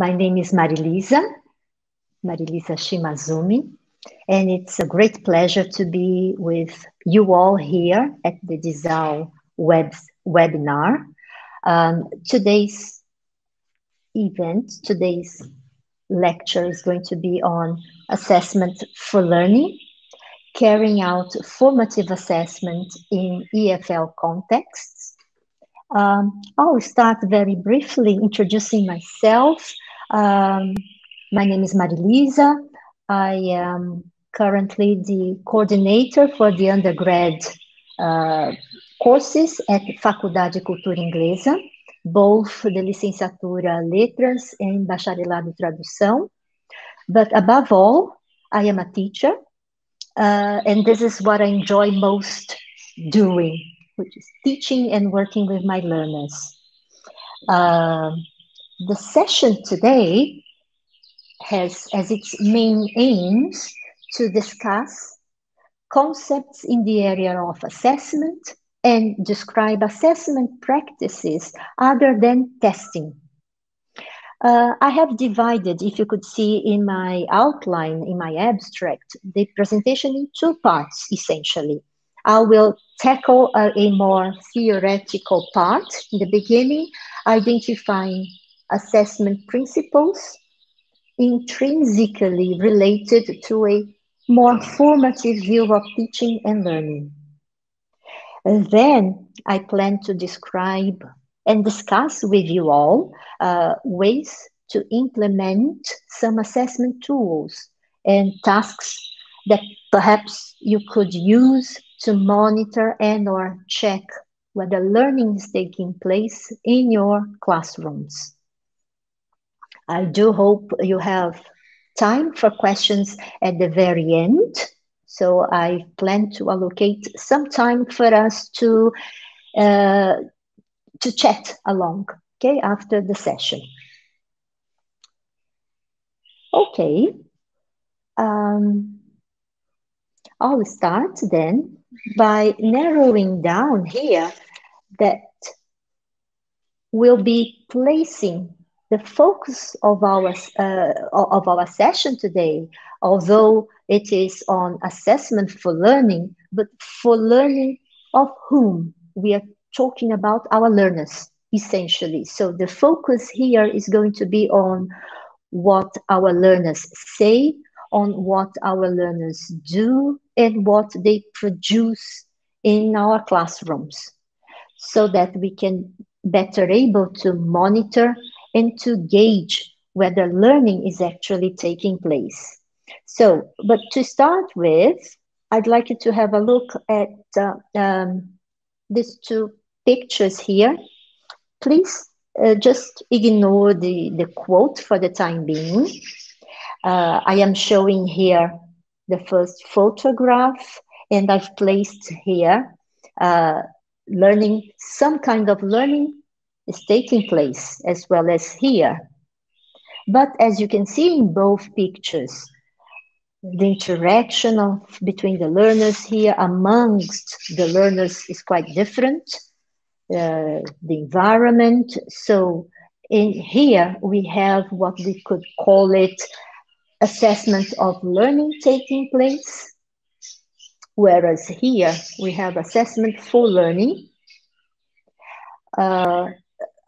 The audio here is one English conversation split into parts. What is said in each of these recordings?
My name is Marilisa, Marilisa Shimazumi, and it's a great pleasure to be with you all here at the DISAL web, webinar. Um, today's event, today's lecture is going to be on assessment for learning, carrying out formative assessment in EFL contexts. Um, I'll start very briefly introducing myself. Um, my name is Marilisa. I am currently the coordinator for the undergrad uh, courses at Faculdade de Cultura Inglesa, both the licenciatura Letras and Bacharelado Tradução. But above all, I am a teacher, uh, and this is what I enjoy most doing, which is teaching and working with my learners. Uh, the session today has as its main aims to discuss concepts in the area of assessment and describe assessment practices other than testing. Uh, I have divided, if you could see in my outline, in my abstract, the presentation in two parts, essentially. I will tackle a, a more theoretical part in the beginning, identifying assessment principles intrinsically related to a more formative view of teaching and learning. And then I plan to describe and discuss with you all uh, ways to implement some assessment tools and tasks that perhaps you could use to monitor and or check whether learning is taking place in your classrooms. I do hope you have time for questions at the very end. So I plan to allocate some time for us to uh, to chat along, okay, after the session. Okay. Um, I'll start then by narrowing down here that we'll be placing the focus of our uh, of our session today, although it is on assessment for learning, but for learning of whom we are talking about our learners essentially. So the focus here is going to be on what our learners say, on what our learners do, and what they produce in our classrooms, so that we can better able to monitor and to gauge whether learning is actually taking place. So, but to start with, I'd like you to have a look at uh, um, these two pictures here. Please uh, just ignore the, the quote for the time being. Uh, I am showing here the first photograph and I've placed here uh, learning, some kind of learning is taking place as well as here. But as you can see in both pictures, the interaction of between the learners here amongst the learners is quite different. Uh, the environment. So in here we have what we could call it assessment of learning taking place, whereas here we have assessment for learning. Uh,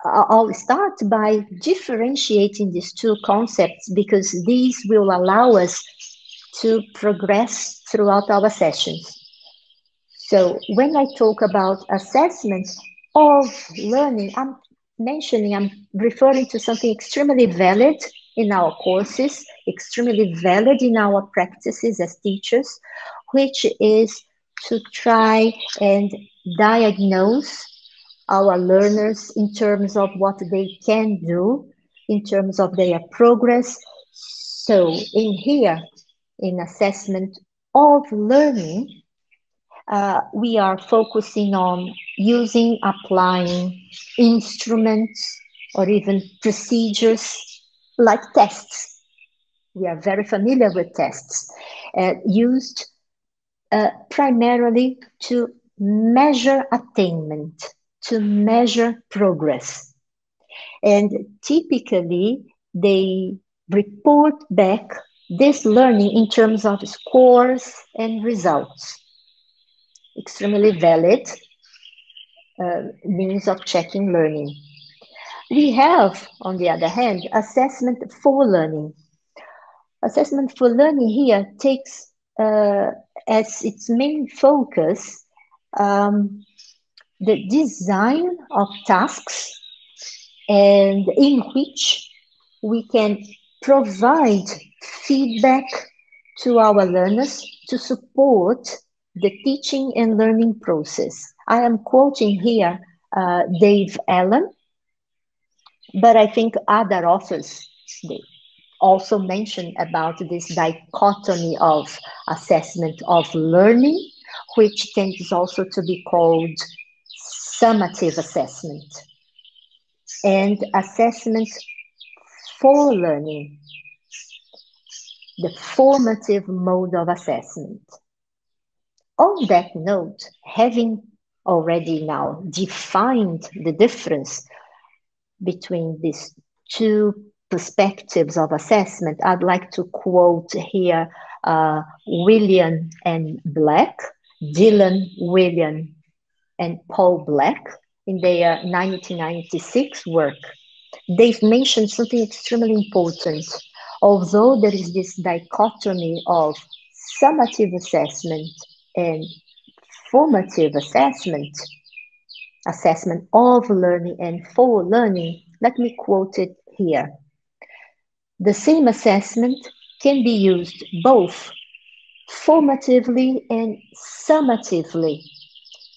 I'll start by differentiating these two concepts because these will allow us to progress throughout our sessions. So when I talk about assessment of learning, I'm mentioning, I'm referring to something extremely valid in our courses, extremely valid in our practices as teachers, which is to try and diagnose our learners in terms of what they can do, in terms of their progress. So in here, in assessment of learning, uh, we are focusing on using, applying instruments or even procedures like tests. We are very familiar with tests uh, used uh, primarily to measure attainment to measure progress. And typically, they report back this learning in terms of scores and results. Extremely valid uh, means of checking learning. We have, on the other hand, assessment for learning. Assessment for learning here takes uh, as its main focus um, the design of tasks and in which we can provide feedback to our learners to support the teaching and learning process. I am quoting here uh, Dave Allen, but I think other authors also mention about this dichotomy of assessment of learning, which tends also to be called summative assessment. And assessment for learning, the formative mode of assessment. On that note, having already now defined the difference between these two perspectives of assessment, I'd like to quote here uh, Wiliam and Black, Dylan Wiliam and Paul Black in their 1996 work. They've mentioned something extremely important. Although there is this dichotomy of summative assessment and formative assessment, assessment of learning and for learning, let me quote it here. The same assessment can be used both formatively and summatively,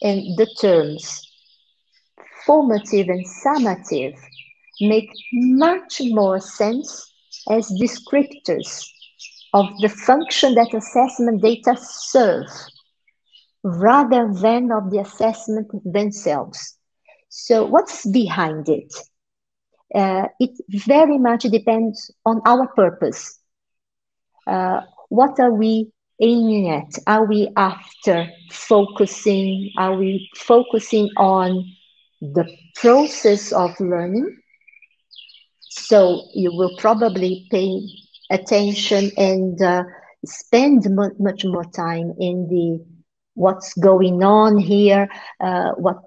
and the terms formative and summative make much more sense as descriptors of the function that assessment data serve rather than of the assessment themselves. So what's behind it? Uh, it very much depends on our purpose. Uh, what are we aiming at? Are we after focusing? Are we focusing on the process of learning? So you will probably pay attention and uh, spend much more time in the what's going on here, uh, what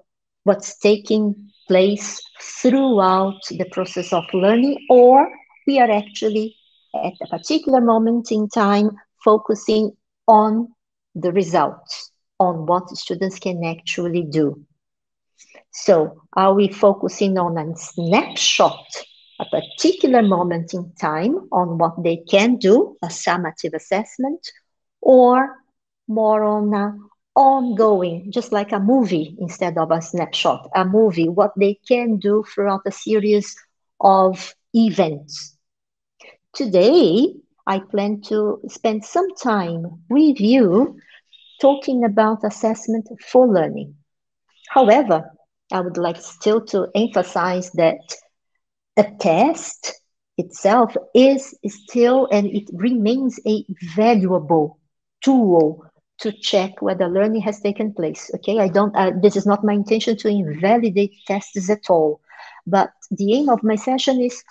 what's taking place throughout the process of learning, or we are actually at a particular moment in time focusing on the results, on what students can actually do. So are we focusing on a snapshot, a particular moment in time on what they can do, a summative assessment, or more on a ongoing, just like a movie instead of a snapshot, a movie, what they can do throughout a series of events. Today, I plan to spend some time with you talking about assessment for learning. However, I would like still to emphasize that a test itself is still and it remains a valuable tool to check whether learning has taken place. Okay, I don't, uh, this is not my intention to invalidate tests at all. But the aim of my session is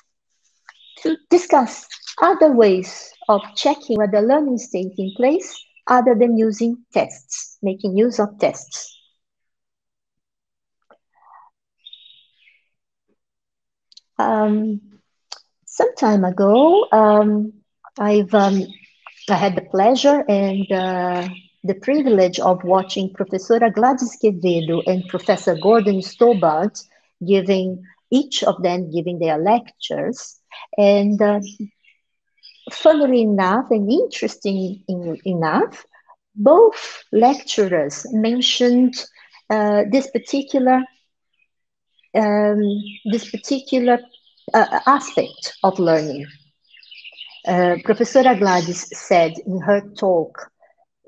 to discuss other ways of checking whether learning is taking place other than using tests, making use of tests. Um, some time ago, um, I've um, I had the pleasure and uh, the privilege of watching Professora Gladys Quevedo and Professor Gordon Stobart giving each of them giving their lectures. And uh, funnily enough and interesting in, enough, both lecturers mentioned uh, this particular um, this particular uh, aspect of learning. Uh, Professor Gladys said in her talk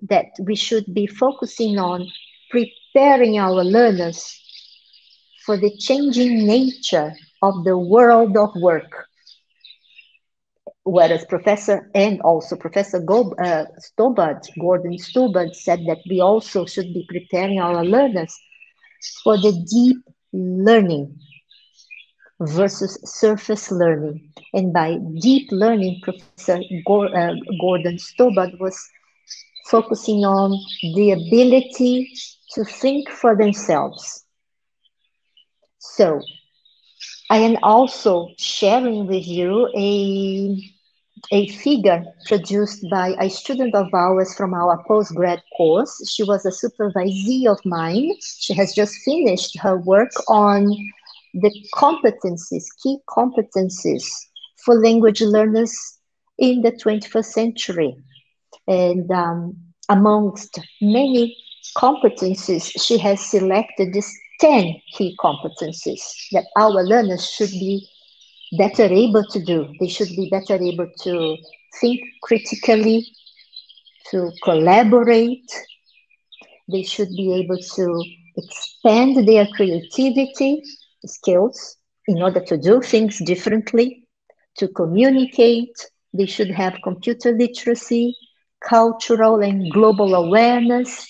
that we should be focusing on preparing our learners for the changing nature of the world of work. Whereas Professor and also Professor Go, uh, Stobart, Gordon Stobart said that we also should be preparing our learners for the deep learning versus surface learning. And by deep learning, Professor uh, Gordon Stobart was focusing on the ability to think for themselves. So I am also sharing with you a, a figure produced by a student of ours from our postgrad course. She was a supervisee of mine. She has just finished her work on the competencies, key competencies for language learners in the 21st century. And um, amongst many competencies, she has selected these 10 key competencies that our learners should be better able to do. They should be better able to think critically, to collaborate. They should be able to expand their creativity skills in order to do things differently, to communicate. They should have computer literacy, cultural and global awareness,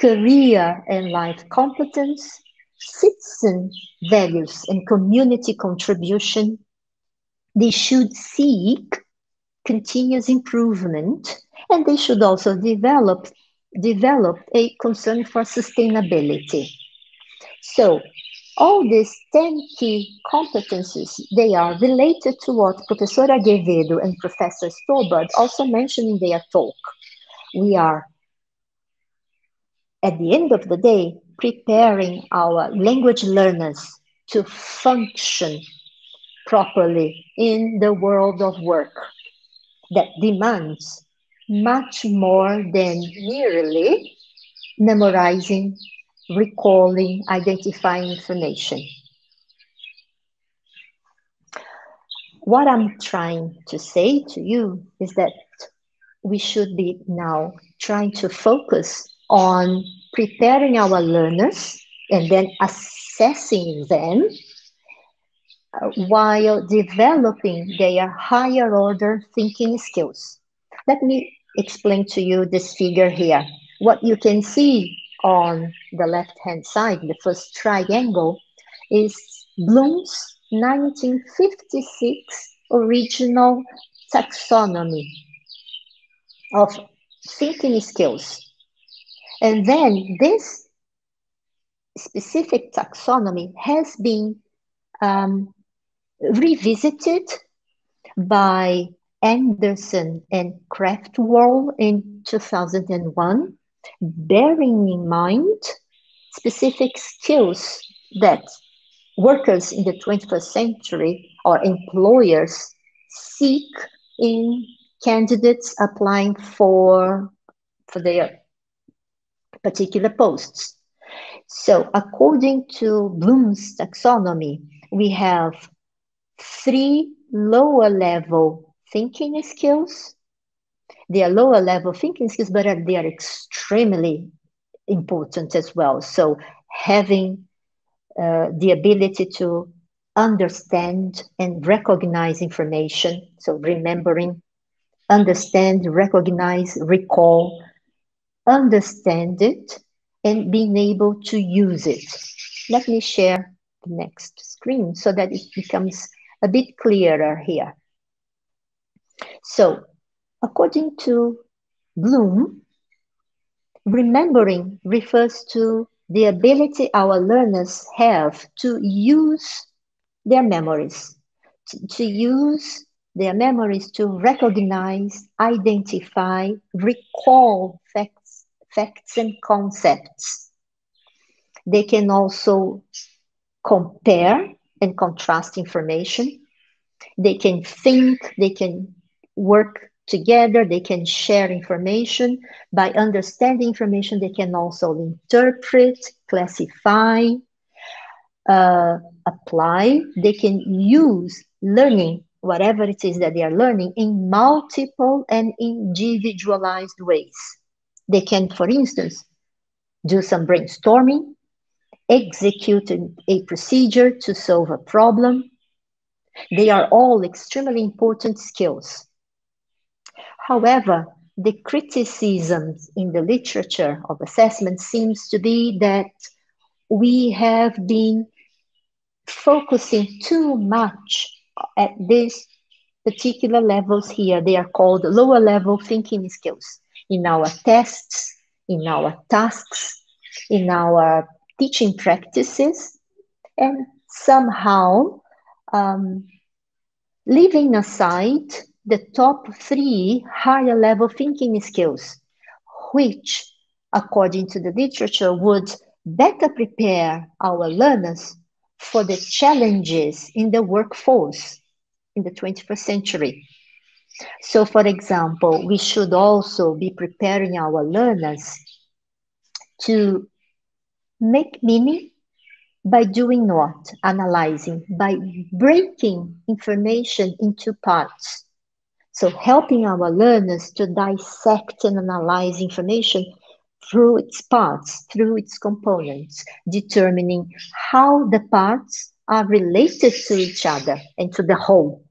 career and life competence, citizen values and community contribution. They should seek continuous improvement and they should also develop develop a concern for sustainability. So all these 10 key competencies, they are related to what Professora Quevedo and Professor Stobart also mentioned in their talk. We are, at the end of the day, preparing our language learners to function properly in the world of work that demands much more than merely memorizing recalling, identifying information. What I'm trying to say to you is that we should be now trying to focus on preparing our learners and then assessing them uh, while developing their higher order thinking skills. Let me explain to you this figure here. What you can see on the left-hand side, the first triangle, is Bloom's 1956 original taxonomy of thinking skills. And then this specific taxonomy has been um, revisited by Anderson and Krathwohl in 2001 bearing in mind specific skills that workers in the 21st century or employers seek in candidates applying for for their particular posts. So according to Bloom's taxonomy, we have three lower level thinking skills they are lower level thinking skills, but they are extremely important as well. So having uh, the ability to understand and recognize information. So remembering, understand, recognize, recall, understand it, and being able to use it. Let me share the next screen so that it becomes a bit clearer here. So According to Bloom, remembering refers to the ability our learners have to use their memories, to, to use their memories to recognize, identify, recall facts, facts and concepts. They can also compare and contrast information. They can think, they can work together. They can share information. By understanding information, they can also interpret, classify, uh, apply. They can use learning, whatever it is that they are learning, in multiple and individualized ways. They can, for instance, do some brainstorming, execute a procedure to solve a problem. They are all extremely important skills However, the criticisms in the literature of assessment seems to be that we have been focusing too much at these particular levels here. They are called lower level thinking skills in our tests, in our tasks, in our teaching practices, and somehow um, leaving aside the top three higher level thinking skills, which, according to the literature, would better prepare our learners for the challenges in the workforce in the 21st century. So, for example, we should also be preparing our learners to make meaning by doing what? Analyzing, by breaking information into parts. So, helping our learners to dissect and analyze information through its parts, through its components, determining how the parts are related to each other and to the whole.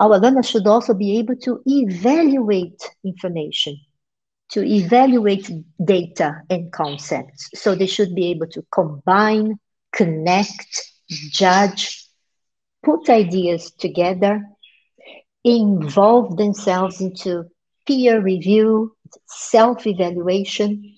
Our learners should also be able to evaluate information, to evaluate data and concepts. So they should be able to combine, connect, judge, put ideas together, involve themselves into peer review, self evaluation,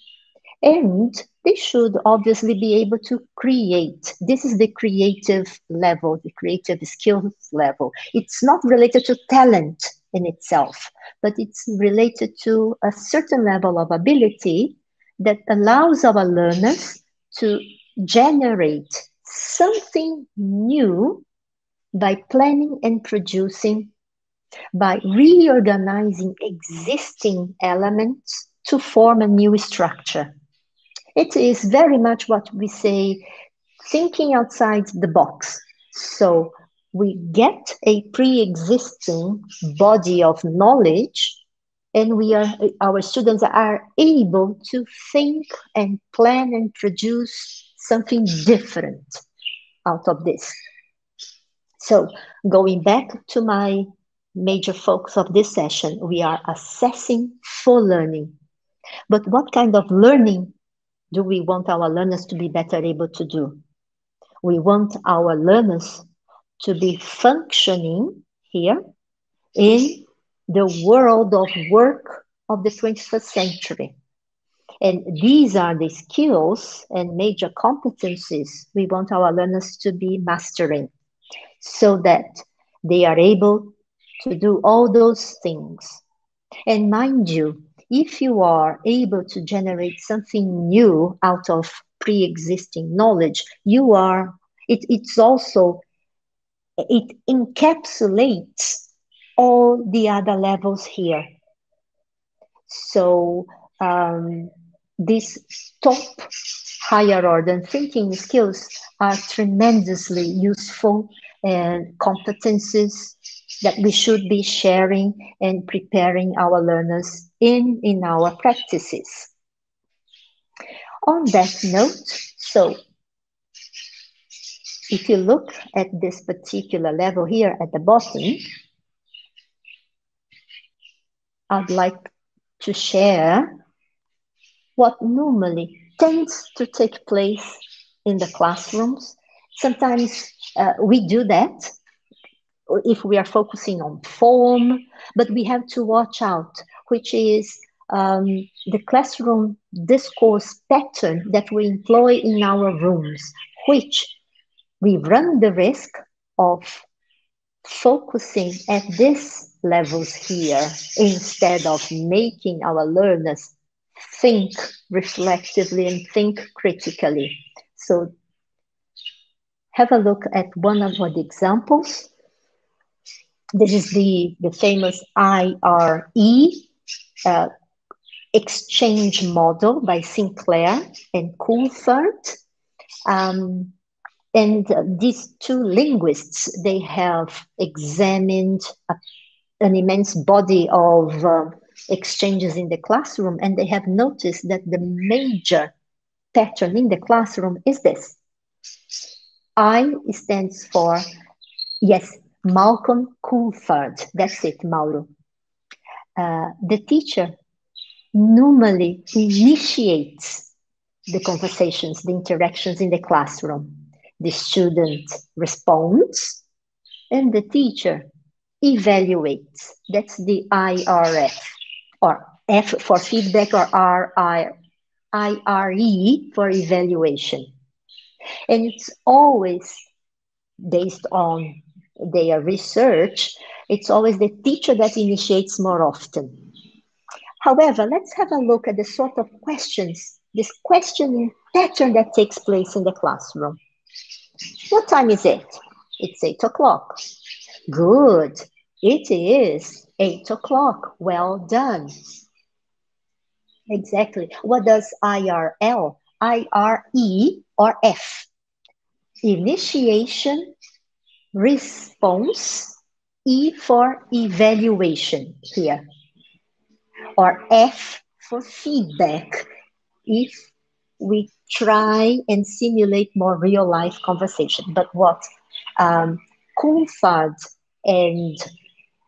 and they should obviously be able to create. This is the creative level, the creative skills level. It's not related to talent in itself, but it's related to a certain level of ability that allows our learners to generate something new by planning and producing by reorganizing existing elements to form a new structure. It is very much what we say thinking outside the box. So we get a pre-existing body of knowledge and we are our students are able to think and plan and produce something different out of this so going back to my major focus of this session. We are assessing for learning. But what kind of learning do we want our learners to be better able to do? We want our learners to be functioning here in the world of work of the 21st century. And these are the skills and major competencies we want our learners to be mastering so that they are able to do all those things. And mind you, if you are able to generate something new out of pre-existing knowledge, you are, it, it's also, it encapsulates all the other levels here. So um, these top higher order thinking skills are tremendously useful and competencies that we should be sharing and preparing our learners in in our practices. On that note, so if you look at this particular level here at the bottom, I'd like to share what normally tends to take place in the classrooms. Sometimes uh, we do that if we are focusing on form, but we have to watch out, which is um, the classroom discourse pattern that we employ in our rooms, which we run the risk of focusing at these levels here instead of making our learners think reflectively and think critically. So have a look at one of the examples this is the, the famous IRE uh, exchange model by Sinclair and Coulthard. Um, and uh, these two linguists, they have examined a, an immense body of uh, exchanges in the classroom, and they have noticed that the major pattern in the classroom is this. I stands for, yes, Malcolm Coulthard. That's it, Mauro. Uh, the teacher normally initiates the conversations, the interactions in the classroom. the student responds, and the teacher evaluates. That's the IRF, or F for feedback, or RI, IRE for evaluation. And it's always based on their research, it's always the teacher that initiates more often. However, let's have a look at the sort of questions, this questioning pattern that takes place in the classroom. What time is it? It's eight o'clock. Good. It is eight o'clock. Well done. Exactly. What does IRL, IRE, or F? Initiation, response, E for evaluation here, or F for feedback if we try and simulate more real life conversation. But what um, Coulthard and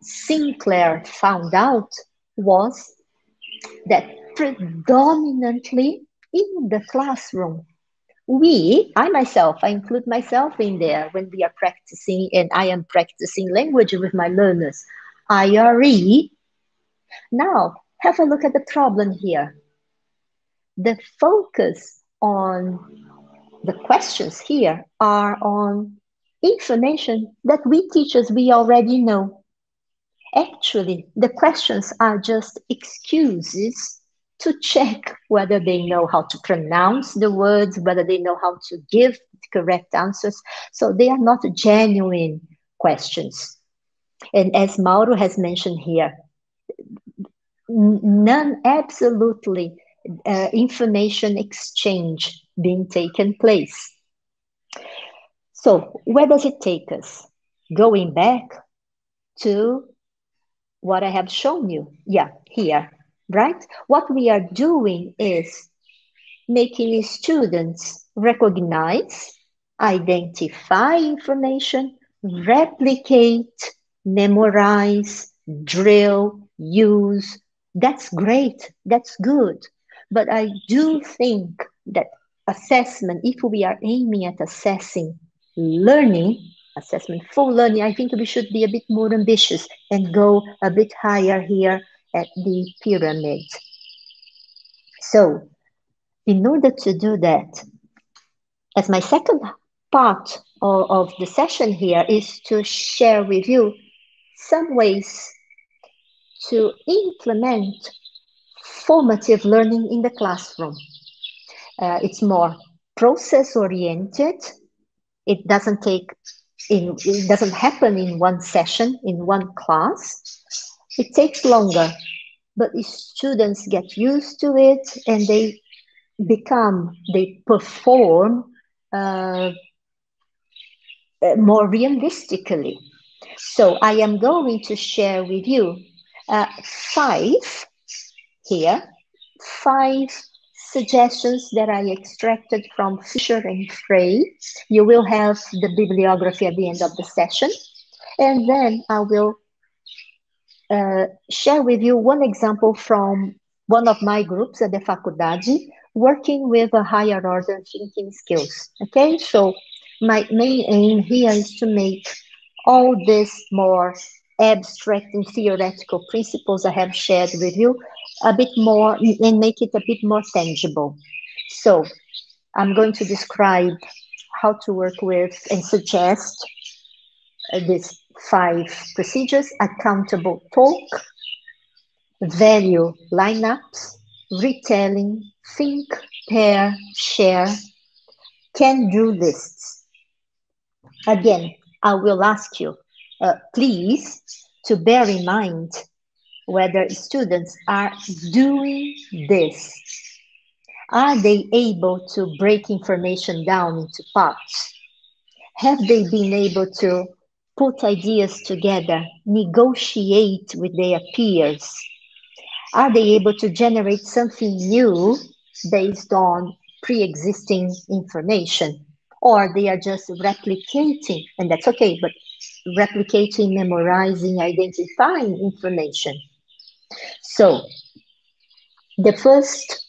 Sinclair found out was that predominantly in the classroom, we, I myself, I include myself in there when we are practicing and I am practicing language with my learners, IRE. Now, have a look at the problem here. The focus on the questions here are on information that we teachers, we already know. Actually, the questions are just excuses to check whether they know how to pronounce the words, whether they know how to give correct answers. So they are not genuine questions. And as Mauro has mentioned here, none absolutely uh, information exchange being taken place. So where does it take us? Going back to what I have shown you. Yeah, here, right? What we are doing is making students recognize, identify information, replicate, memorize, drill, use. That's great. That's good. But I do think that assessment, if we are aiming at assessing learning, assessment for learning, I think we should be a bit more ambitious and go a bit higher here at the pyramid. So in order to do that, as my second part of, of the session here is to share with you some ways to implement formative learning in the classroom. Uh, it's more process oriented. It doesn't take in, it doesn't happen in one session, in one class. It takes longer, but students get used to it and they become, they perform uh, uh more realistically. So I am going to share with you uh, five here, five suggestions that I extracted from Fisher and Frey. You will have the bibliography at the end of the session. And then I will uh, share with you one example from one of my groups at the Faculdade, working with a higher order thinking skills. Okay, so my main aim here is to make all this more abstract and theoretical principles I have shared with you a bit more and make it a bit more tangible. So I'm going to describe how to work with and suggest uh, these five procedures, accountable talk, value lineups, retelling, think, pair, share, can-do lists. Again, I will ask you, uh, please, to bear in mind whether students are doing this. Are they able to break information down into parts? Have they been able to put ideas together, negotiate with their peers? Are they able to generate something new based on pre-existing information? Or they are just replicating, and that's okay, but replicating, memorizing, identifying information. So the first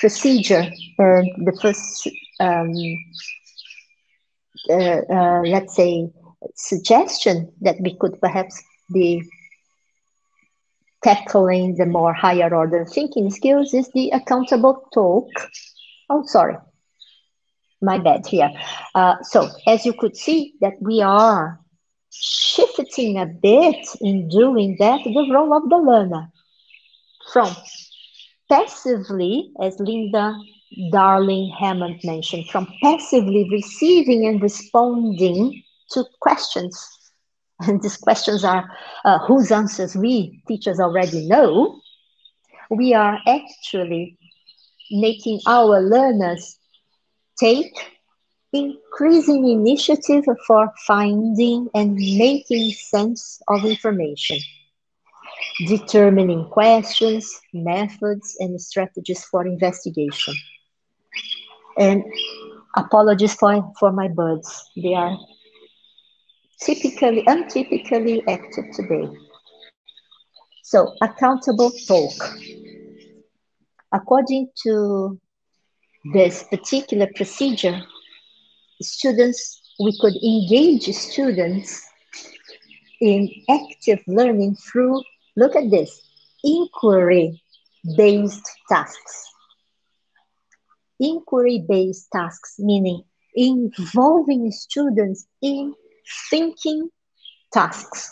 procedure, uh, the first um, uh, uh, let's say, suggestion that we could perhaps be tackling the more higher order thinking skills is the accountable talk. Oh, sorry, my bad here. Uh, so as you could see that we are shifting a bit in doing that, the role of the learner from passively, as Linda Darling Hammond mentioned, from passively receiving and responding to questions. And these questions are uh, whose answers we teachers already know. We are actually making our learners take increasing initiative for finding and making sense of information, determining questions, methods, and strategies for investigation. And apologies for, for my birds. They are typically, untypically active today. So, accountable talk. According to this particular procedure, students, we could engage students in active learning through, look at this, inquiry-based tasks. Inquiry-based tasks, meaning involving students in thinking tasks.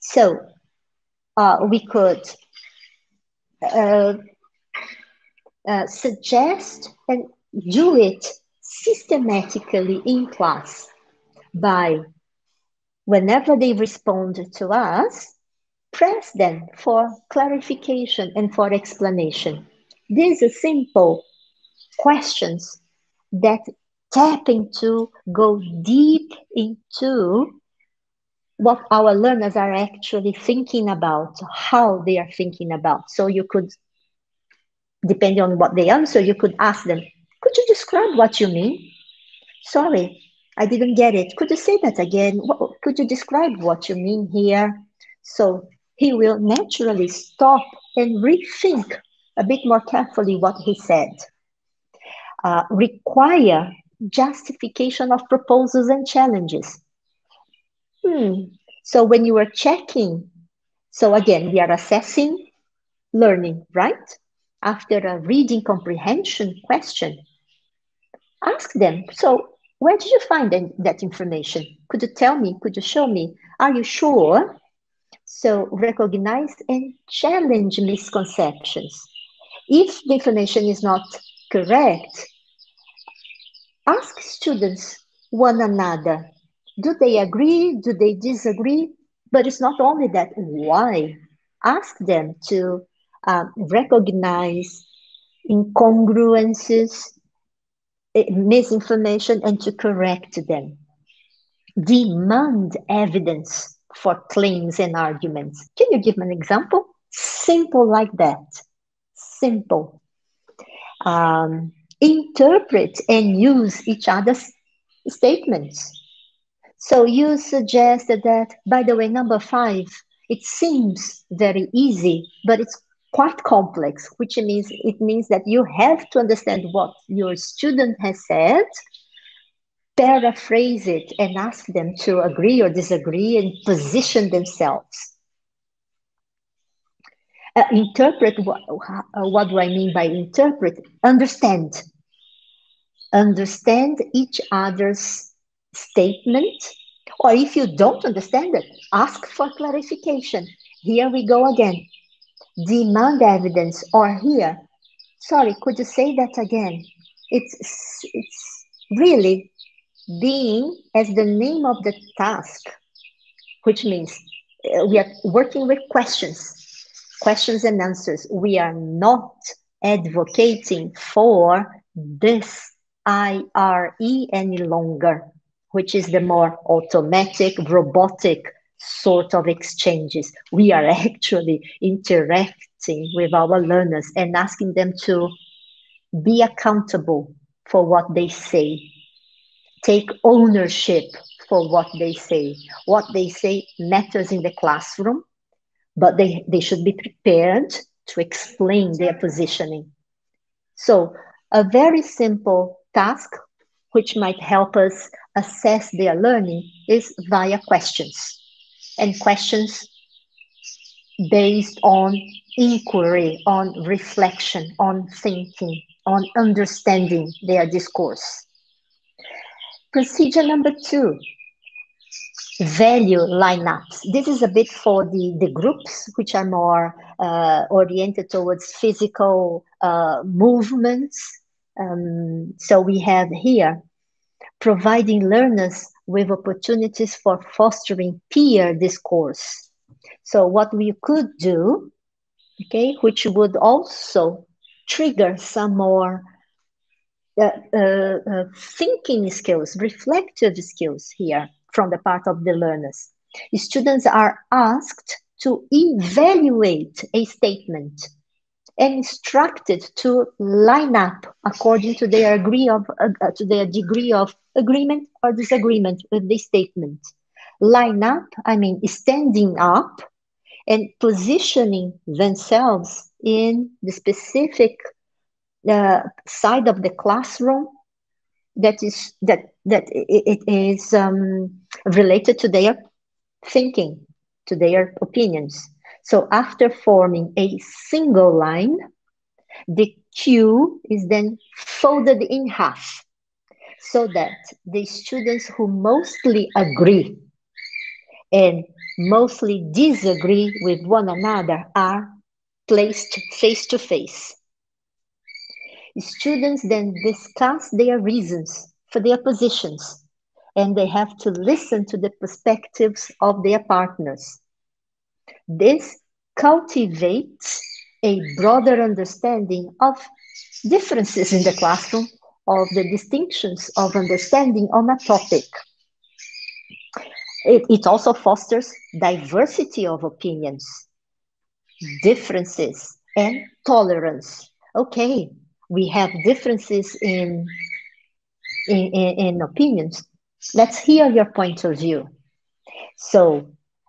So uh, we could uh, uh, suggest and do it systematically in class by whenever they respond to us, press them for clarification and for explanation. These are simple questions that tap into, go deep into what our learners are actually thinking about, how they are thinking about. So you could, depending on what they answer, you could ask them, could you describe what you mean? Sorry, I didn't get it. Could you say that again? What, could you describe what you mean here? So he will naturally stop and rethink a bit more carefully what he said. Uh, require justification of proposals and challenges. Hmm. So when you are checking, so again, we are assessing learning, right? After a reading comprehension question, ask them, so where did you find that information? Could you tell me? Could you show me? Are you sure? So recognize and challenge misconceptions. If the information is not correct, ask students one another do they agree do they disagree? But it's not only that why? Ask them to uh, recognize incongruences eh, misinformation and to correct them. Demand evidence for claims and arguments. Can you give an example? Simple like that. Simple. Um, interpret and use each other's statements. So you suggested that, by the way, number five, it seems very easy, but it's quite complex, which means it means that you have to understand what your student has said, paraphrase it, and ask them to agree or disagree and position themselves. Uh, interpret what, uh, what do I mean by interpret? Understand. Understand each other's statement. Or if you don't understand it, ask for clarification. Here we go again. Demand evidence. Or here, sorry, could you say that again? It's, it's really being as the name of the task, which means uh, we are working with questions questions and answers. We are not advocating for this IRE any longer, which is the more automatic, robotic sort of exchanges. We are actually interacting with our learners and asking them to be accountable for what they say, take ownership for what they say. What they say matters in the classroom, but they, they should be prepared to explain their positioning. So a very simple task, which might help us assess their learning is via questions. And questions based on inquiry, on reflection, on thinking, on understanding their discourse. Procedure number two, value lineups. This is a bit for the, the groups which are more uh, oriented towards physical uh, movements. Um, so we have here providing learners with opportunities for fostering peer discourse. So what we could do, okay, which would also trigger some more uh, uh, uh, thinking skills, reflective skills here from the part of the learners. Students are asked to evaluate a statement and instructed to line up according to their agree of uh, uh, to their degree of agreement or disagreement with the statement. Line up, I mean standing up and positioning themselves in the specific uh, side of the classroom that is that that it, is um, related to their thinking, to their opinions. So after forming a single line, the queue is then folded in half so that the students who mostly agree and mostly disagree with one another are placed face to face. Students then discuss their reasons for their positions and they have to listen to the perspectives of their partners. This cultivates a broader understanding of differences in the classroom, of the distinctions of understanding on a topic. It, it also fosters diversity of opinions, differences, and tolerance. Okay, we have differences in, in, in, in opinions. Let's hear your point of view. So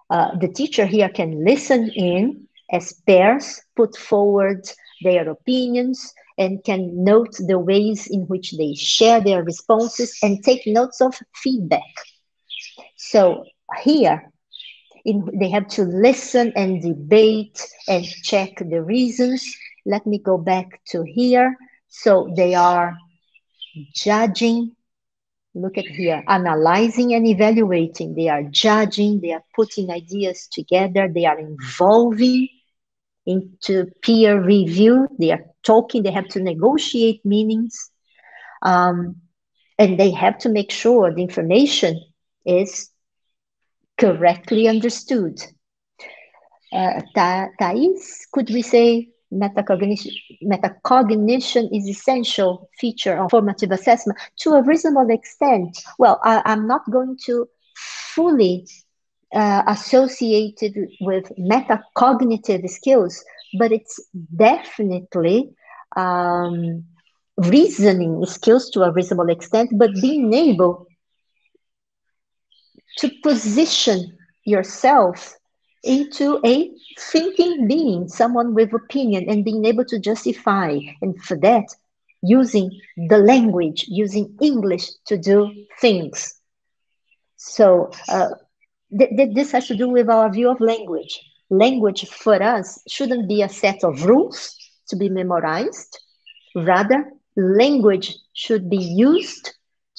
uh, the teacher here can listen in as pairs put forward their opinions and can note the ways in which they share their responses and take notes of feedback. So here, in, they have to listen and debate and check the reasons. Let me go back to here. So they are judging look at here analyzing and evaluating. They are judging they are putting ideas together they are involving into peer review they are talking they have to negotiate meanings um, and they have to make sure the information is correctly understood. Uh, Thais, could we say metacognition, metacognition is essential feature of formative assessment to a reasonable extent. Well, I, am not going to fully uh, associate it with metacognitive skills, but it's definitely um, reasoning skills to a reasonable extent, but being able to position yourself into a thinking being, someone with opinion, and being able to justify. And for that, using the language, using English to do things. So uh, th th this has to do with our view of language. Language for us shouldn't be a set of rules to be memorized. Rather, language should be used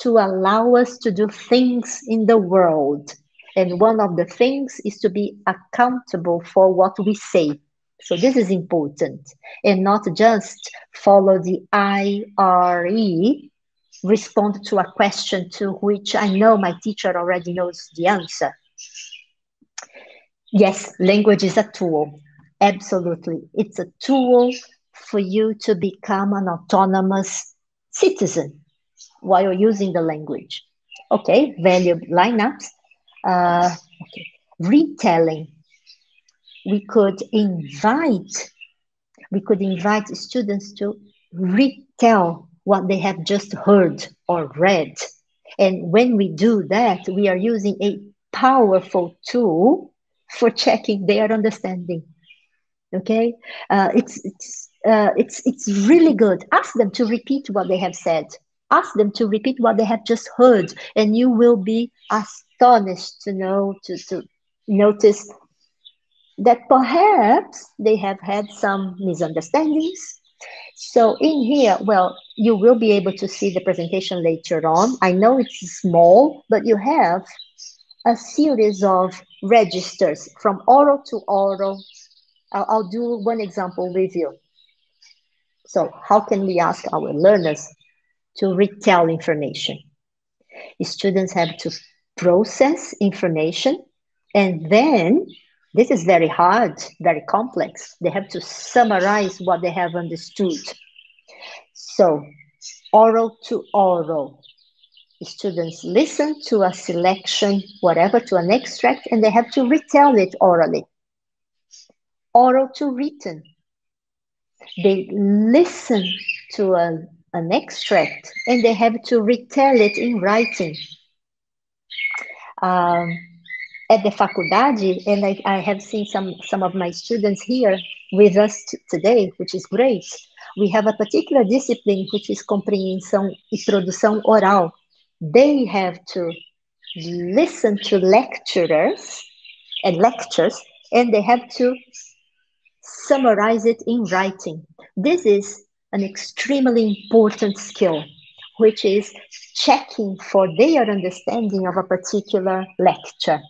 to allow us to do things in the world and one of the things is to be accountable for what we say. So this is important and not just follow the IRE, respond to a question to which I know my teacher already knows the answer. Yes, language is a tool. Absolutely. It's a tool for you to become an autonomous citizen while you're using the language. Okay, value lineups uh, okay. retelling. We could invite, we could invite students to retell what they have just heard or read. And when we do that, we are using a powerful tool for checking their understanding. Okay, uh, it's it's uh, it's it's really good. Ask them to repeat what they have said. Ask them to repeat what they have just heard, and you will be astonished to know to, to notice that perhaps they have had some misunderstandings. So in here, well, you will be able to see the presentation later on. I know it's small, but you have a series of registers from oral to oral. I'll, I'll do one example with you. So how can we ask our learners to retell information? Students have to process information and then this is very hard, very complex. They have to summarize what they have understood. So, oral to oral. Students listen to a selection, whatever, to an extract, and they have to retell it orally. Oral to written. They listen to a, an extract and they have to retell it in writing. Um, at the faculdade, and I, I have seen some, some of my students here with us today, which is great. We have a particular discipline, which is compreensão e produção oral. They have to listen to lecturers and lectures, and they have to summarize it in writing. This is an extremely important skill, which is checking for their understanding of a particular lecture.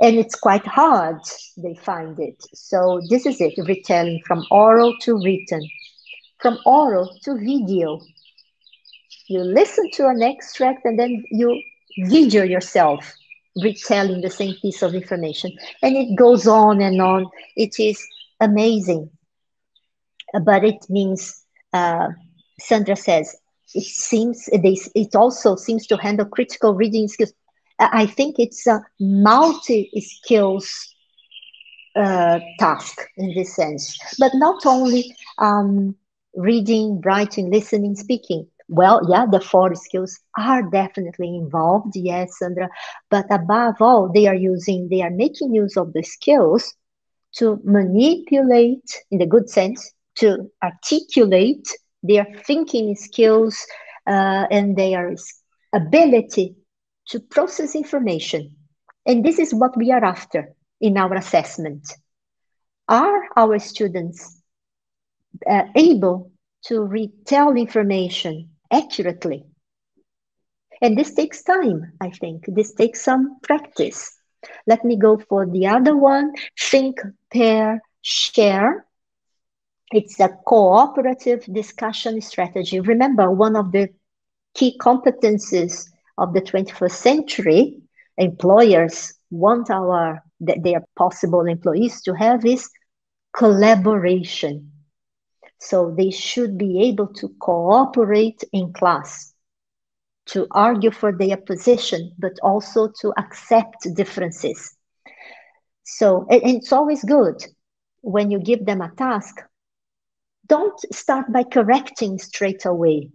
And it's quite hard they find it. So this is it retelling from oral to written. From oral to video. You listen to an extract and then you video yourself retelling the same piece of information. And it goes on and on. It is amazing. But it means uh, sandra says it seems it also seems to handle critical reading skills. I think it's a multi skills uh, task in this sense, but not only um, reading, writing, listening, speaking. Well, yeah, the four skills are definitely involved, yes, Sandra, but above all, they are using, they are making use of the skills to manipulate, in the good sense, to articulate their thinking skills uh, and their ability to process information. And this is what we are after in our assessment. Are our students uh, able to retell information accurately? And this takes time, I think. This takes some practice. Let me go for the other one think, pair, share. It's a cooperative discussion strategy. Remember, one of the key competences of the 21st century, employers want our their possible employees to have is collaboration. So they should be able to cooperate in class, to argue for their position, but also to accept differences. So it's always good when you give them a task. Don't start by correcting straight away.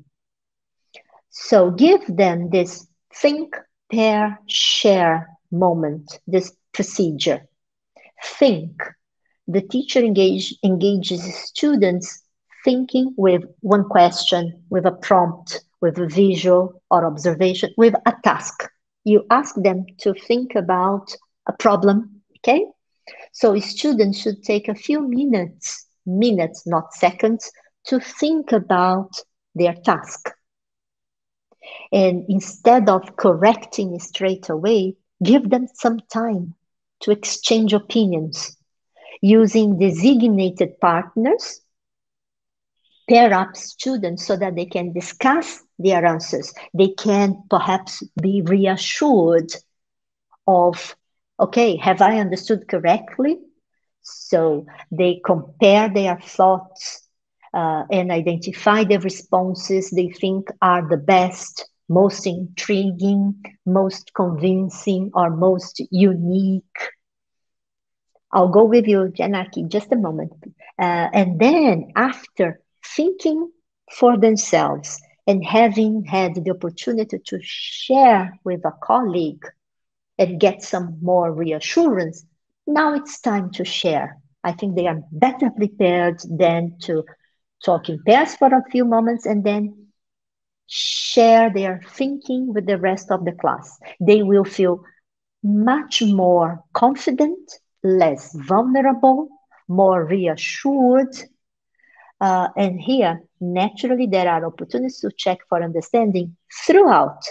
So give them this think, pair, share moment, this procedure. Think. The teacher engage, engages students thinking with one question, with a prompt, with a visual or observation, with a task. You ask them to think about a problem, okay? So students should take a few minutes, minutes, not seconds, to think about their task. And instead of correcting straight away, give them some time to exchange opinions using designated partners, pair up students so that they can discuss their answers. They can perhaps be reassured of, okay, have I understood correctly? So they compare their thoughts uh, and identify the responses they think are the best, most intriguing, most convincing, or most unique. I'll go with you, Janaki, just a moment. Uh, and then, after thinking for themselves and having had the opportunity to share with a colleague and get some more reassurance, now it's time to share. I think they are better prepared than to talk in pairs for a few moments and then share their thinking with the rest of the class. They will feel much more confident, less vulnerable, more reassured. Uh, and here, naturally, there are opportunities to check for understanding throughout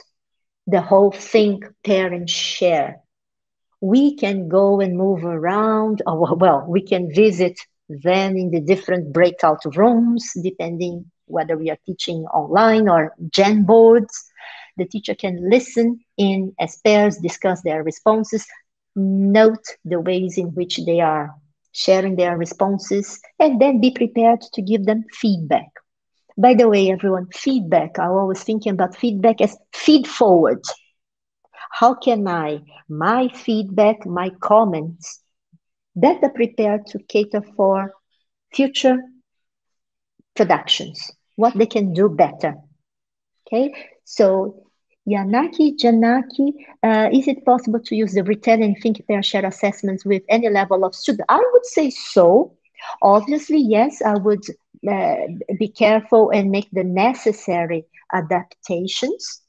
the whole think, parent, share. We can go and move around, or well, we can visit them in the different breakout rooms, depending whether we are teaching online or Jamboards. The teacher can listen in as pairs, discuss their responses, note the ways in which they are sharing their responses, and then be prepared to give them feedback. By the way, everyone, feedback, I'm always thinking about feedback as feed forward. How can I, my feedback, my comments, better prepared to cater for future productions, what they can do better. Okay, so Yanaki, Janaki, uh, is it possible to use the retell and think pair share assessments with any level of student? I would say so. Obviously, yes, I would uh, be careful and make the necessary adaptations.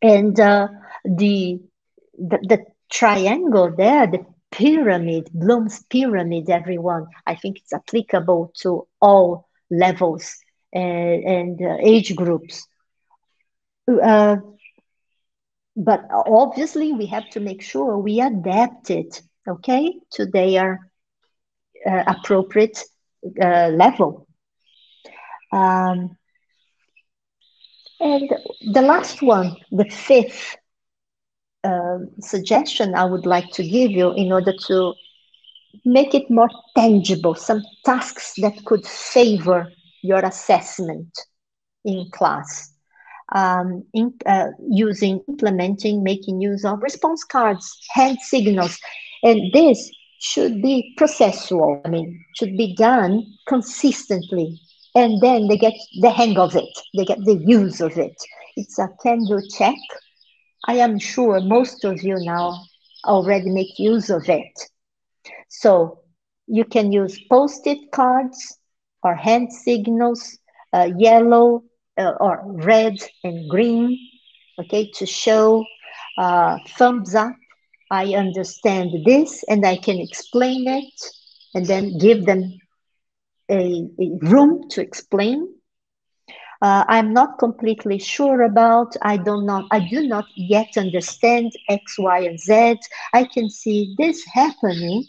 And uh, the, the, the triangle there, the pyramid, Bloom's pyramid, everyone, I think it's applicable to all levels and, and uh, age groups. Uh, but obviously, we have to make sure we adapt it, okay, to their uh, appropriate uh, level. Um, and the last one, the fifth uh, suggestion I would like to give you in order to make it more tangible, some tasks that could favor your assessment in class. Um, in, uh, using, implementing, making use of response cards, hand signals. And this should be processual, I mean, should be done consistently. And then they get the hang of it, they get the use of it. It's a can do check. I am sure most of you now already make use of it. So you can use post-it cards or hand signals, uh, yellow uh, or red and green, okay, to show uh, thumbs up. I understand this and I can explain it and then give them a, a room to explain. Uh, I'm not completely sure about. I do not. know. I do not yet understand X, Y, and Z. I can see this happening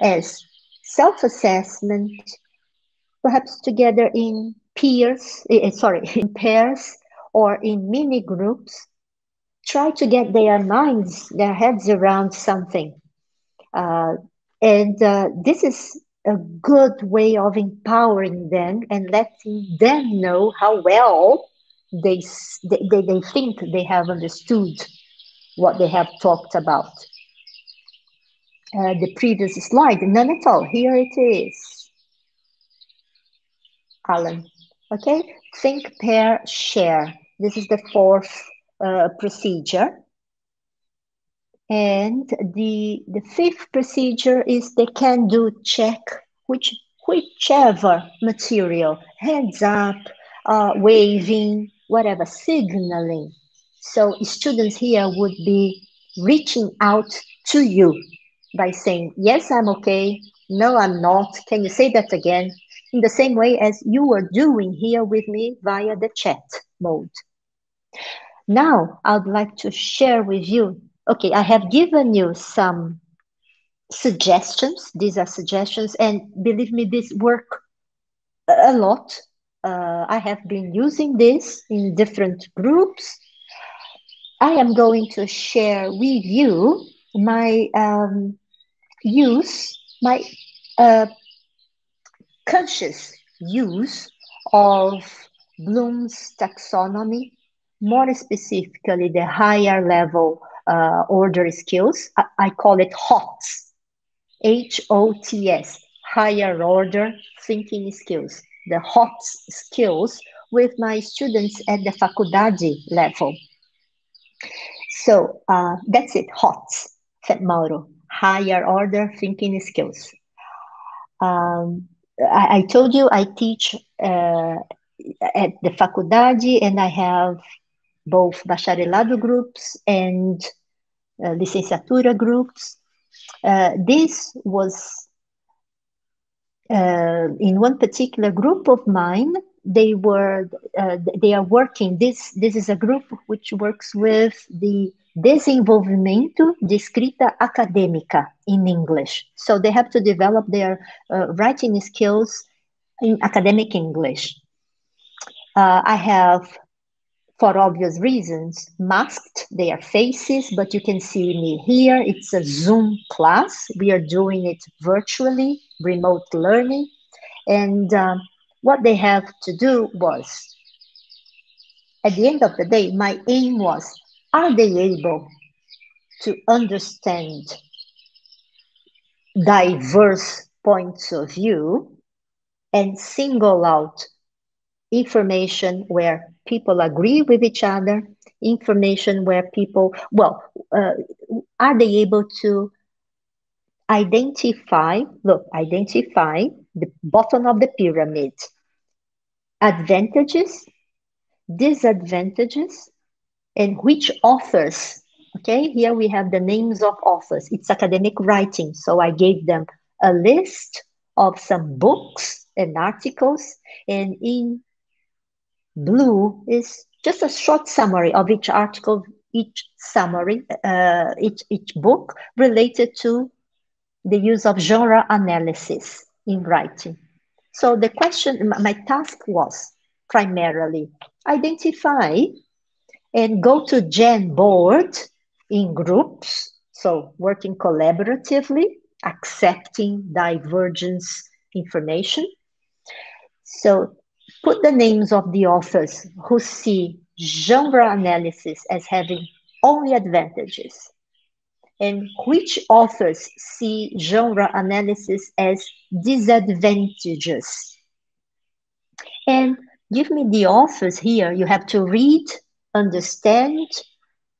as self-assessment, perhaps together in peers, uh, sorry, in pairs or in mini groups, try to get their minds, their heads around something. Uh, and uh, this is a good way of empowering them and letting them know how well they, they, they think they have understood what they have talked about uh, the previous slide. None at all. Here it is. Alan. Okay. Think, pair, share. This is the fourth uh, procedure. And the, the fifth procedure is the can-do check, which whichever material, hands up, uh, waving, whatever, signaling. So students here would be reaching out to you by saying, yes, I'm okay. No, I'm not. Can you say that again? In the same way as you were doing here with me via the chat mode. Now, I'd like to share with you. Okay, I have given you some suggestions. These are suggestions, and believe me, this work a lot. Uh, I have been using this in different groups. I am going to share with you my um, use, my uh, conscious use of Bloom's taxonomy, more specifically the higher level uh, order skills. I, I call it HOTS, H-O-T-S, higher order thinking skills, the HOTS skills with my students at the faculdade level. So uh, that's it, HOTS, said Mauro higher order thinking skills. Um, I, I, told you I teach uh, at the faculdade, and I have both bacharelado groups and licenciatura groups. Uh, this was uh, in one particular group of mine. They were uh, they are working. This this is a group which works with the desenvolvimento de escrita acadêmica in English. So they have to develop their uh, writing skills in academic English. Uh, I have for obvious reasons, masked their faces, but you can see me here. It's a Zoom class. We are doing it virtually, remote learning. And um, what they have to do was, at the end of the day, my aim was, are they able to understand diverse points of view and single out information where people agree with each other, information where people, well, uh, are they able to identify, look, identify the bottom of the pyramid, advantages, disadvantages, and which authors, okay, here we have the names of authors. It's academic writing, so I gave them a list of some books and articles, and in blue is just a short summary of each article, each summary, uh, each, each book related to the use of genre analysis in writing. So the question, my task was primarily identify and go to Jamboard in groups, so working collaboratively, accepting divergence information. So put the names of the authors who see genre analysis as having only advantages and which authors see genre analysis as disadvantages. And give me the authors here. You have to read, understand,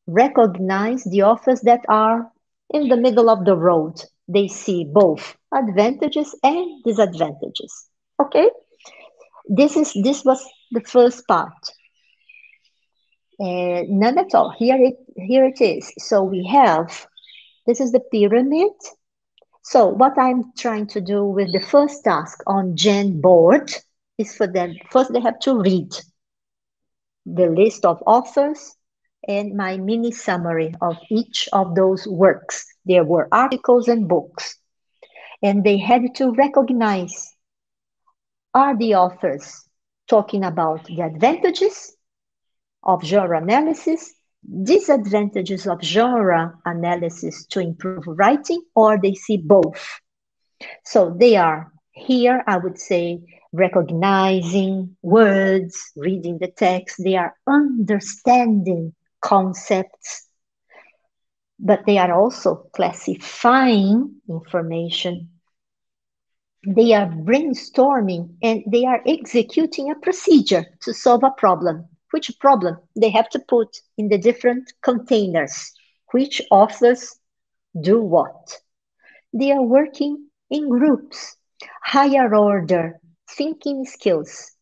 recognize the authors that are in the middle of the road. They see both advantages and disadvantages. Okay? This is this was the first part. And none at all. Here it here it is. So we have this is the pyramid. So what I'm trying to do with the first task on Jamboard is for them first they have to read the list of authors and my mini summary of each of those works. There were articles and books. And they had to recognize are the authors talking about the advantages of genre analysis, disadvantages of genre analysis to improve writing, or they see both? So they are here, I would say, recognizing words, reading the text, they are understanding concepts, but they are also classifying information they are brainstorming and they are executing a procedure to solve a problem. Which problem? They have to put in the different containers. Which authors do what? They are working in groups, higher order thinking skills.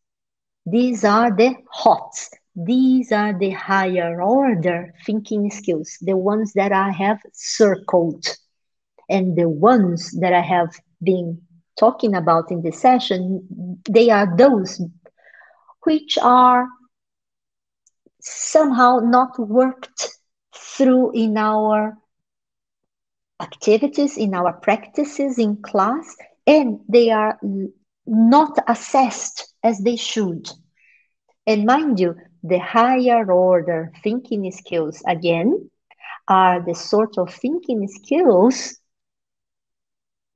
These are the HOTS. These are the higher order thinking skills, the ones that I have circled and the ones that I have been talking about in this session, they are those which are somehow not worked through in our activities, in our practices in class, and they are not assessed as they should. And mind you, the higher order thinking skills, again, are the sort of thinking skills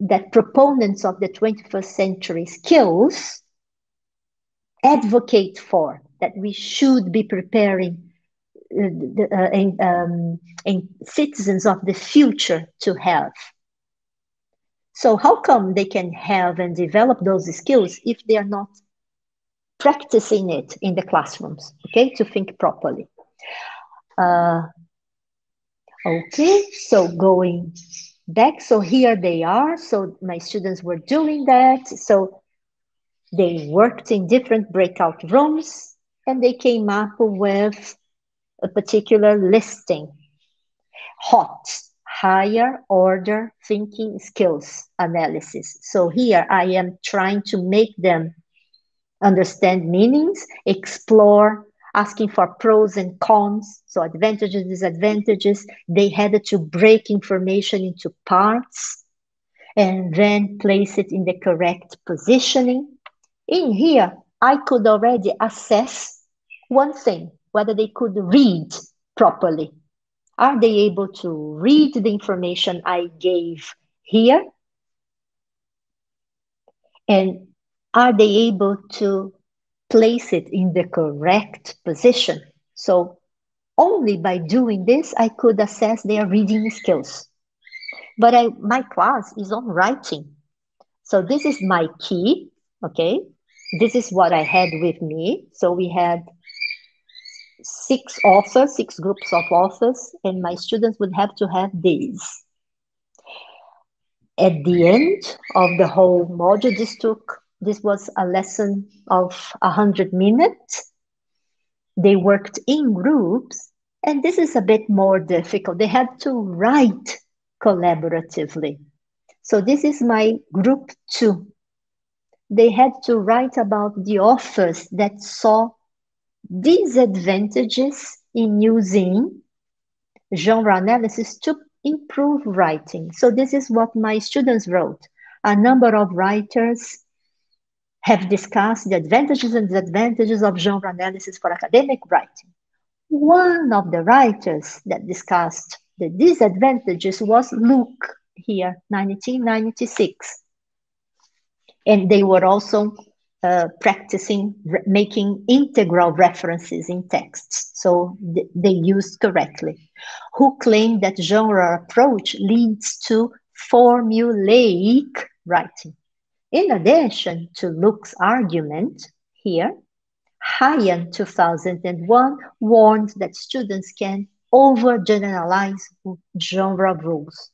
that proponents of the 21st century skills advocate for, that we should be preparing uh, the, uh, in, um, in citizens of the future to have. So how come they can have and develop those skills if they are not practicing it in the classrooms, okay, to think properly? Uh, okay, so going back. So here they are. So my students were doing that. So They worked in different breakout rooms and they came up with a particular listing. Hot, higher order thinking skills analysis. So here I am trying to make them understand meanings, explore, asking for pros and cons, so advantages, disadvantages. They had to break information into parts and then place it in the correct positioning. In here, I could already assess one thing, whether they could read properly. Are they able to read the information I gave here? And are they able to place it in the correct position? So only by doing this, I could assess their reading skills. But I, my class is on writing. So this is my key, okay? This is what I had with me. So we had six authors, six groups of authors, and my students would have to have these. At the end of the whole module, this took, this was a lesson of 100 minutes. They worked in groups, and this is a bit more difficult. They had to write collaboratively. So this is my group two. They had to write about the authors that saw disadvantages in using genre analysis to improve writing. So this is what my students wrote. A number of writers have discussed the advantages and disadvantages of genre analysis for academic writing. One of the writers that discussed the disadvantages was Luke here, 1996. And they were also uh, practicing making integral references in texts, so th they used correctly, who claimed that genre approach leads to formulaic writing. In addition to Luke's argument here, Haiyan 2001 warned that students can overgeneralize genre rules.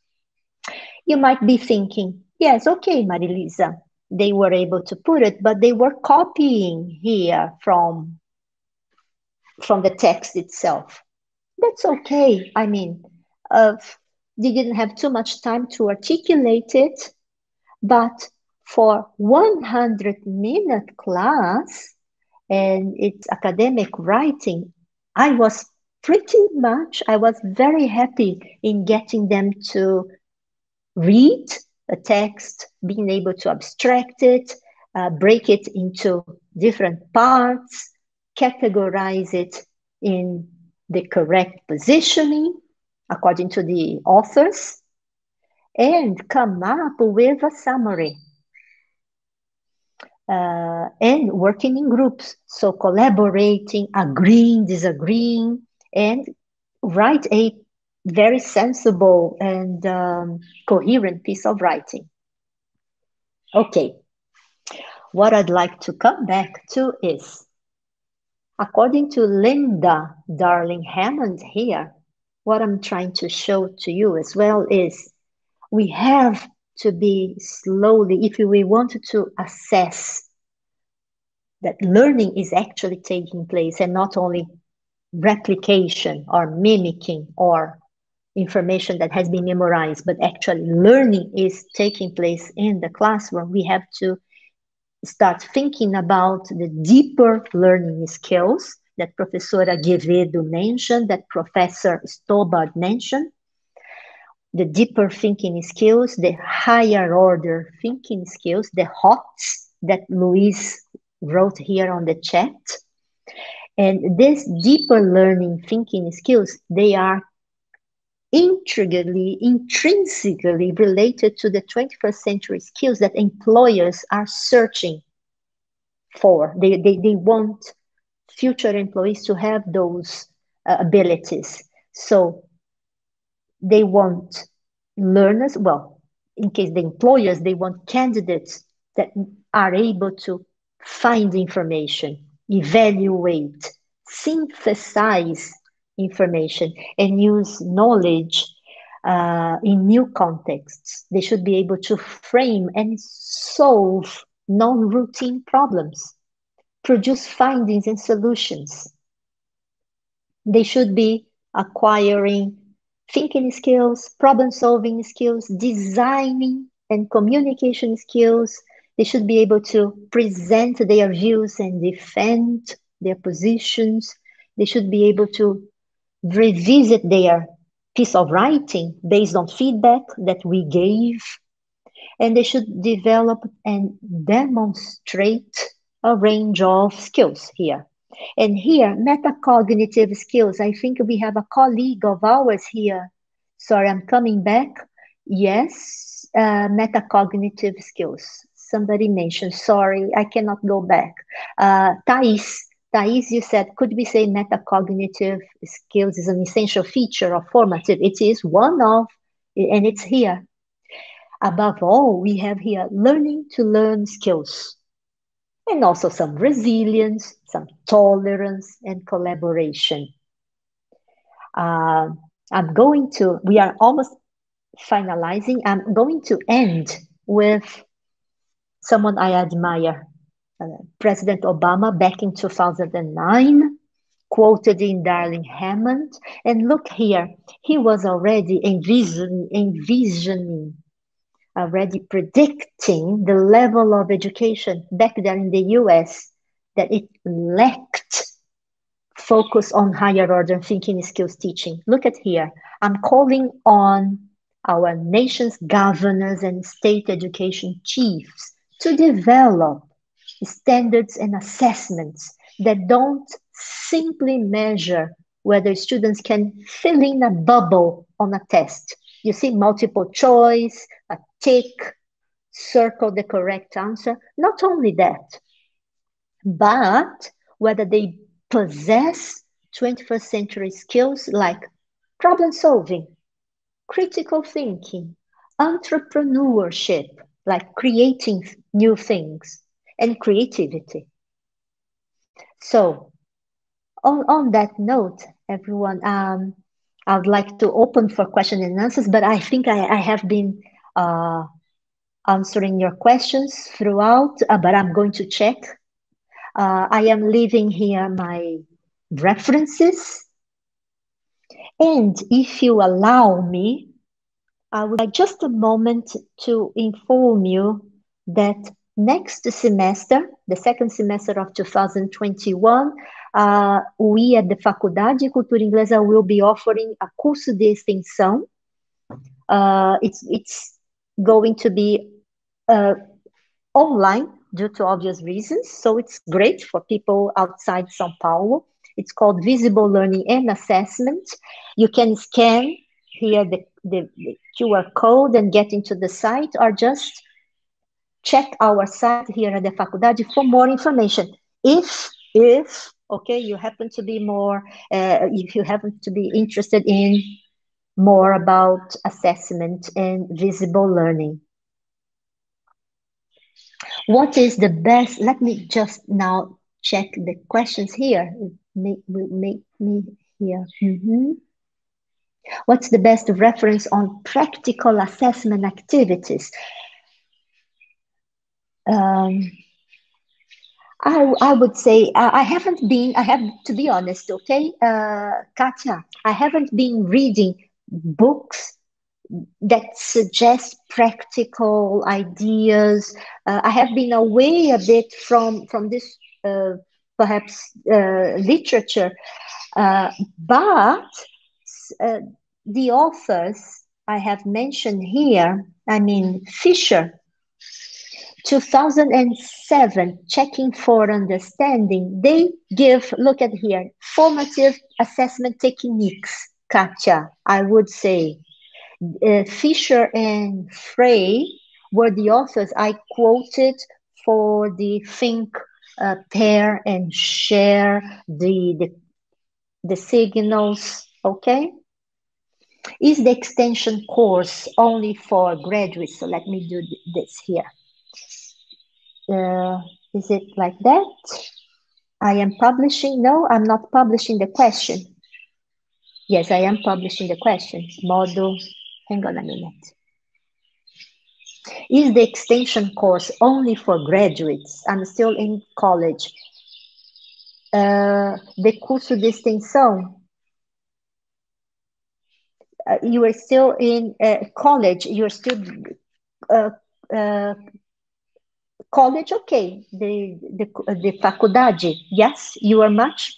You might be thinking, yes, okay, Marilisa, they were able to put it, but they were copying here from, from the text itself. That's okay. I mean, uh, they didn't have too much time to articulate it, but for 100 minute class and it's academic writing, I was pretty much, I was very happy in getting them to read a text, being able to abstract it, uh, break it into different parts, categorize it in the correct positioning according to the authors, and come up with a summary. Uh, and working in groups, so collaborating, agreeing, disagreeing, and write a very sensible and um, coherent piece of writing. Okay, what I'd like to come back to is, according to Linda Darling Hammond here, what I'm trying to show to you as well is we have to be slowly, if we wanted to assess that learning is actually taking place and not only replication or mimicking or information that has been memorized, but actually learning is taking place in the classroom, we have to start thinking about the deeper learning skills that Professor Quevedo mentioned, that Professor Stobart mentioned, the deeper thinking skills, the higher order thinking skills, the HOTS that Luis wrote here on the chat. And these deeper learning thinking skills, they are intricately, intrinsically related to the 21st century skills that employers are searching for. They, they, they want future employees to have those uh, abilities. So they want learners, well, in case the employers, they want candidates that are able to find information, evaluate, synthesize information and use knowledge uh, in new contexts. They should be able to frame and solve non-routine problems, produce findings and solutions. They should be acquiring thinking skills, problem solving skills, designing and communication skills. They should be able to present their views and defend their positions. They should be able to revisit their piece of writing based on feedback that we gave. And they should develop and demonstrate a range of skills here. And here, metacognitive skills. I think we have a colleague of ours here. Sorry, I'm coming back. Yes, uh, metacognitive skills. Somebody mentioned, sorry, I cannot go back. Uh, Thais, Thais, you said, could we say metacognitive skills is an essential feature of formative? It is one of, and it's here. Above all, we have here learning to learn skills and also some resilience, some tolerance, and collaboration. Uh, I'm going to, we are almost finalizing. I'm going to end with someone I admire, uh, President Obama back in 2009, quoted in Darling Hammond. And look here, he was already envision, envisioning already predicting the level of education back there in the US that it lacked focus on higher order thinking skills teaching. Look at here. I'm calling on our nation's governors and state education chiefs to develop standards and assessments that don't simply measure whether students can fill in a bubble on a test. You see multiple choice, a tick, circle the correct answer. Not only that, but whether they possess 21st century skills like problem solving, critical thinking, entrepreneurship, like creating new things, and creativity. So, on, on that note, everyone, um, I would like to open for question and answers, but I think I, I have been uh, answering your questions throughout, uh, but I'm going to check. Uh, I am leaving here my references. And if you allow me, I would like just a moment to inform you that next semester, the second semester of 2021, uh, we at the Faculdade de Cultura Inglesa will be offering a curso de extensão. Uh, it's, it's going to be uh, online due to obvious reasons. So it's great for people outside Sao Paulo. It's called Visible Learning and Assessment. You can scan here the, the, the QR code and get into the site or just check our site here at the Faculdade for more information. If, if, okay, you happen to be more, uh, if you happen to be interested in more about assessment and visible learning. What is the best? Let me just now check the questions here. Make, will make me here. Mm -hmm. What's the best reference on practical assessment activities? Um, I, I would say I haven't been, I have to be honest, okay, uh, Katya, I haven't been reading books that suggest practical ideas. Uh, I have been away a bit from from this uh, perhaps uh, literature, uh, but uh, the authors I have mentioned here, I mean Fisher, 2007, checking for understanding. They give look at here formative assessment techniques Katya, I would say. Uh, Fisher and Frey were the authors I quoted for the think, uh, pair, and share the, the, the signals, okay? Is the extension course only for graduates? So let me do this here. Uh, is it like that? I am publishing? No, I'm not publishing the question. Yes, I am publishing the questions. Model, hang on a minute. Is the extension course only for graduates? I'm still in college. Uh, de curso de extensão uh, you are still in uh, college, you're still uh, uh, college, okay, the, the, the faculdade, yes, you are much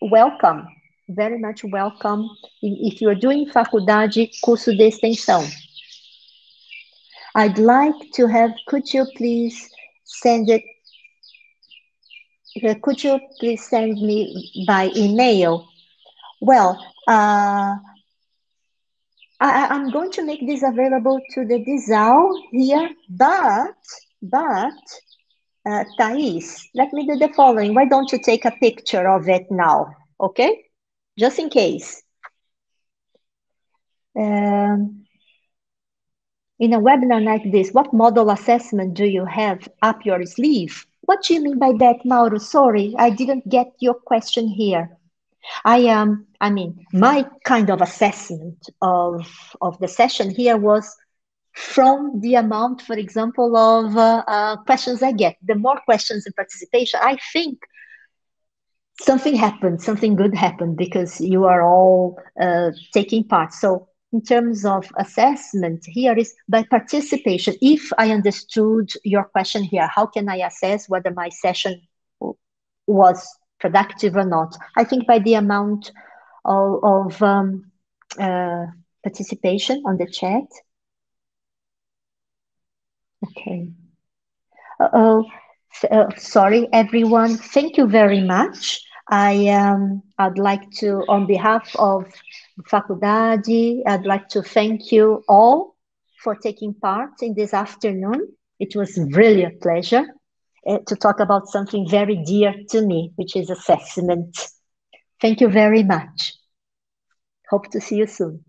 welcome, very much welcome. If you're doing faculdade, curso de extensão. I'd like to have, could you please send it, uh, could you please send me by email? Well, uh, I, am going to make this available to the DISAL here, but, but, uh, Thais, let me do the following. Why don't you take a picture of it now, okay? Just in case. Um, in a webinar like this, what model assessment do you have up your sleeve? What do you mean by that, Mauro? Sorry, I didn't get your question here. I am, um, I mean, my kind of assessment of, of the session here was from the amount, for example, of uh, uh, questions I get. The more questions and participation, I think something happened, something good happened because you are all uh, taking part. So in terms of assessment, here is by participation. If I understood your question here, how can I assess whether my session was productive or not. I think by the amount of, of um, uh, participation on the chat. Okay. Uh oh, uh, sorry, everyone. Thank you very much. I um, I'd like to, on behalf of Faculdade, I'd like to thank you all for taking part in this afternoon. It was really a pleasure. Uh, to talk about something very dear to me, which is assessment. Thank you very much. Hope to see you soon.